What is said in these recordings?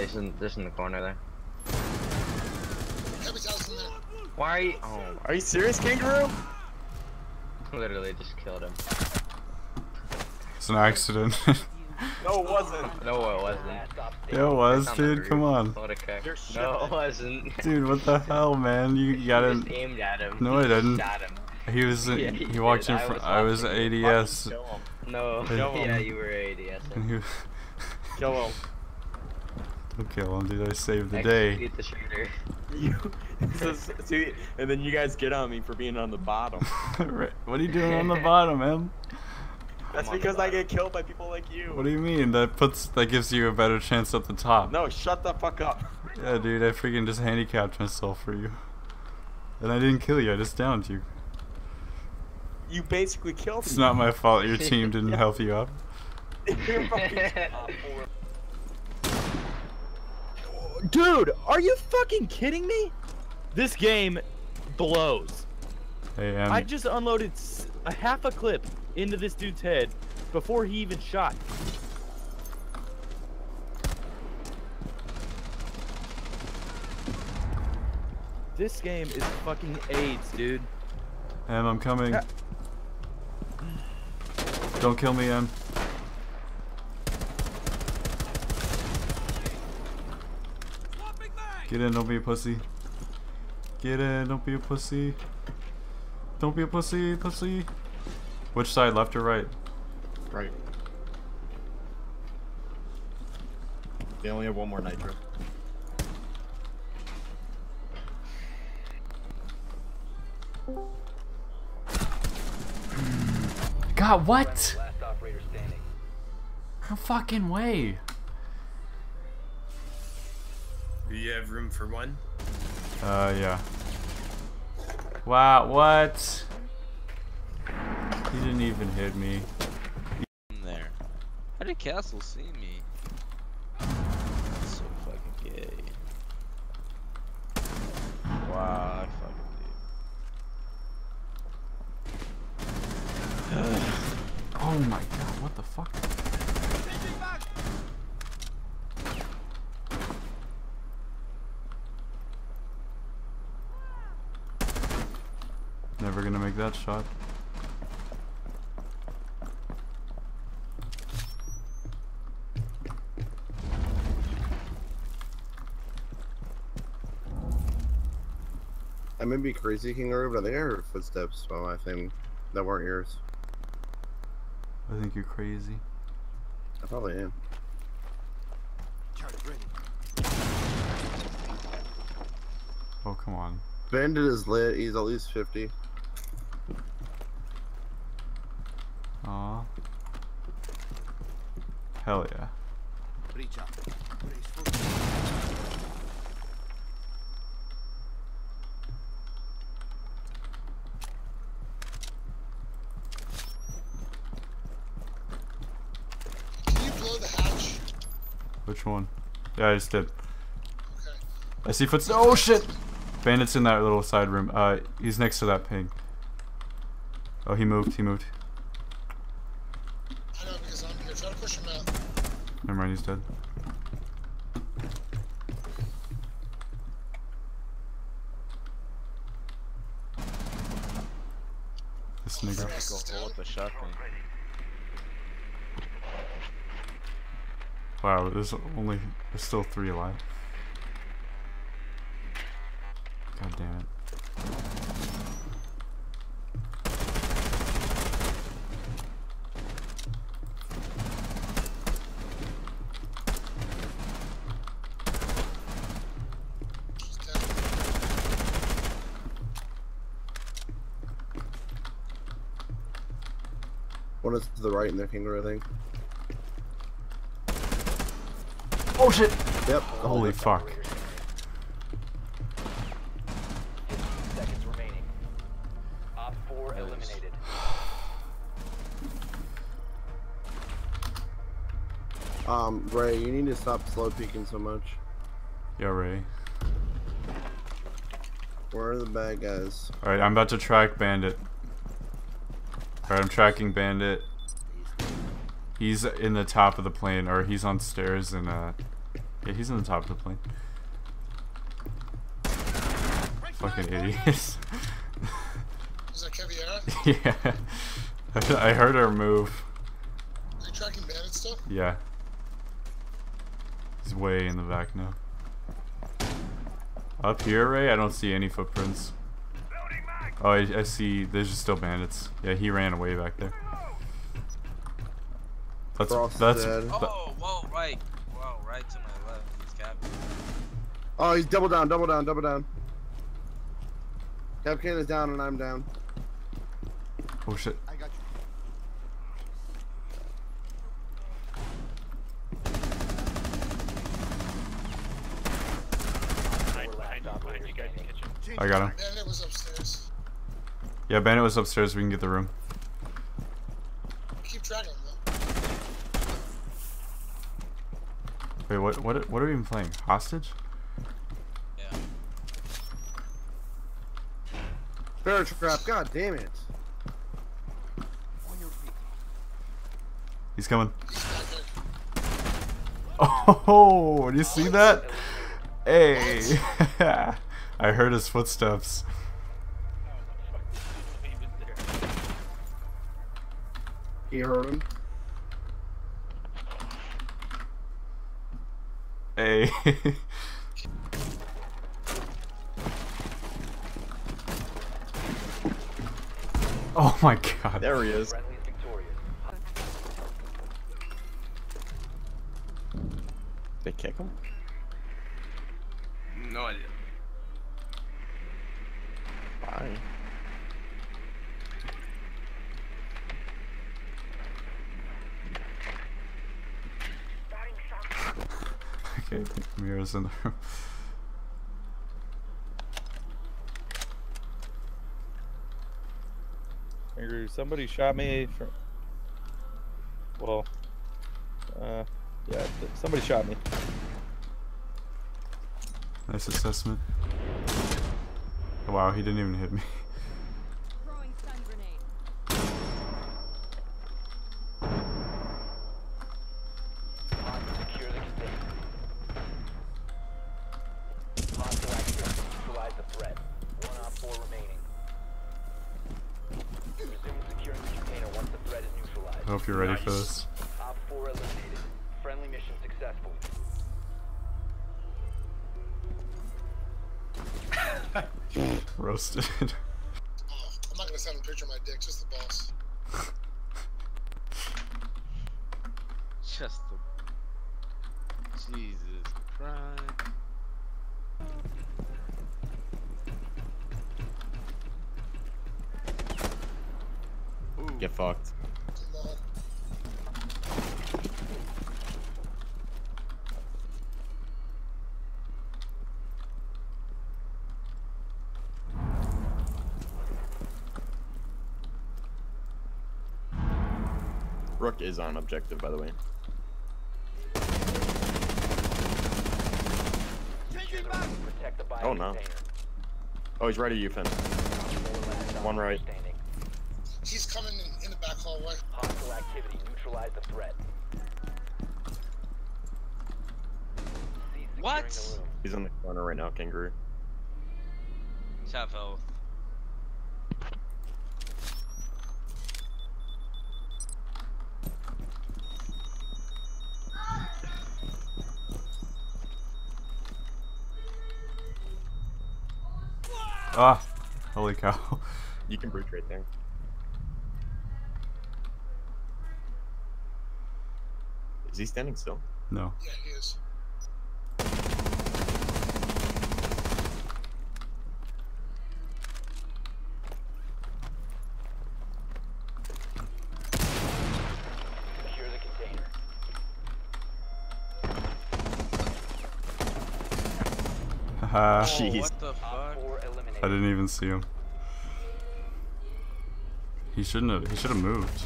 He's in, just in the corner there. Cubby's house in there. Why are you? Oh, Are you serious, Kangaroo? literally just killed him. It's an accident. No, it wasn't. No, it wasn't. yeah, it was, It's dude. Come on. What a kick. No, it wasn't. Dude, what the hell, man? You You got just it. aimed at him. No, I didn't. He was. Yeah, he you walked did. in I front. was I was watching. ADS. Kill him. No, Kill yeah, you were ADS. And Kill him. Don't kill him, dude. I saved the day. Execute the shooter. You. this is- see, and then you guys get on me for being on the bottom. Right. what are you doing on the bottom, man? That's I'm on the because I get killed by people like you. What do you mean? That puts that gives you a better chance at the top. No, shut the fuck up. Yeah, dude. I freaking just handicapped myself for you. And I didn't kill you. I just downed you. You basically killed It's me. It's not my fault. Your team didn't Yeah. help you up. Dude, are you fucking kidding me? This game blows. Hey, Em. I just unloaded a half a clip into this dude's head before he even shot. This game is fucking AIDS, dude. Em, I'm coming. Don't kill me, Em. Get in, don't be a pussy. Get in, don't be a pussy. Don't be a pussy, pussy. Which side, left or right? Right. They only have one more nitro. God, what? No fucking way. Do you have room for one? Uh, yeah. Wow, what? He didn't even hit me. in there. How did Castle see me? That's so fucking gay. Wow, I fucking Oh my god, what the fuck? Never gonna make that shot. I may be crazy, Kangaroo, but I think I heard footsteps by my thing that weren't yours. I think you're crazy. I probably am. Oh, come on. Bandit is lit. He's at least 50. Hell yeah. Can you blow the hatch? Which one? Yeah, I just did. Okay. I see footsteps. Oh shit! Bandit's in that little side room. Uh, he's next to that ping. Oh, he moved. He moved. I know because I'm here. Try to push him out. Never mind, he's dead. This nigga. Is go hold up shotgun. Wow, there's only there's still three alive. God damn it. One is to the right in there, Kangaroo, I think. Oh shit! Yep. Holy fuck. seconds remaining. Op 4 eliminated. Um, Ray, you need to stop slow peeking so much. Yo, Ray. Where are the bad guys? Alright, I'm about to track Bandit. Alright, I'm tracking Bandit. He's in the top of the plane, or he's on stairs and uh Yeah, he's in the top of the plane. Fucking idiot. Is that Caveira? yeah. I heard her move. Are you tracking Bandit still? Yeah. He's way in the back now. Up here, Ray, I don't see any footprints. Oh, I, I see. There's just still bandits. Yeah, he ran away back there. That's Frost that's. dead. Oh, whoa, right. Whoa, right to my left. He's capping. Oh, he's double down, double down, double down. Kapkan is down and I'm down. oh shit. I got you. I got him. Bandit was upstairs. Yeah, bandit was upstairs. We can get the room. Keep tracking him though. Wait, what? What? What are we even playing? Hostage? Yeah. Bear trap, god damn it. He's coming. He's back there. Oh, do you see that? Hey. I heard his footsteps. He heard him. Hey. oh my god. There he is. Friendly is victorious. They kick him? No idea. Bye. Okay, I think Mira's in the room. Somebody shot me from. Well, uh, yeah, somebody shot me. Nice assessment. Wow, he didn't even hit me. I hope you're ready for this. Op four eliminated. Friendly mission successful. Roasted. Oh, I'm not gonna send a picture of my dick, just the boss. Just the. Jesus Christ. Get fucked. Is on objective, by the way. The room. Protect the bio Oh, no. container. Oh, he's right at you, Finn. One right. He's coming in, in the back hallway. Hostile activity. Neutralize the threat. What? He's in the corner right now, Kangaroo. Shot fell. Ah, holy cow. You can breach right there. Is he standing still? No. Yeah, he is. Secure the container. Haha. Jeez. Oh, what the Op fuck? four eliminated. I didn't even see him. He shouldn't have. He should have moved.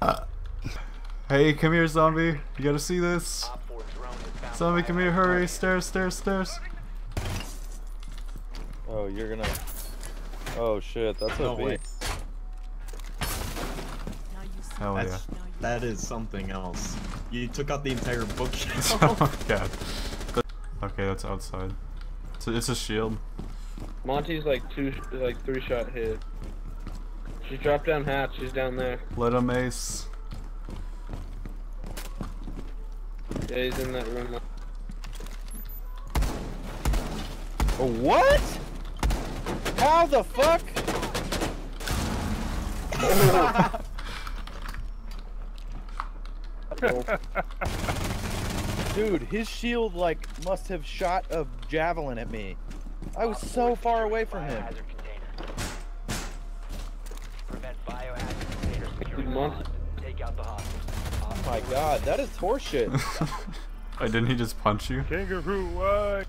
Uh, hey, come here, zombie. You gotta see this. Op four drone is found Zombie, come here, hurry. Stairs, stairs, stairs. Oh, you're gonna. Oh shit, that's a No way. big. Now you see. Hell yeah. That is something else. You took out the entire bookshelf. oh my god. Okay, that's outside. It's a, it's a shield. Monty's like two, like three shot hit. She dropped down hatch. She's down there. Let him ace. Yeah, he's in that room. Oh, what? How the fuck? Dude, his shield like must have shot a javelin at me. I was so far away from him. Biohazard container. Prevent biohazard container securing Dude, the Monty- pod. Take out the hostage. Op Oh my god, that is horseshit. Wait, oh, didn't he just punch you? Kangaroo, what?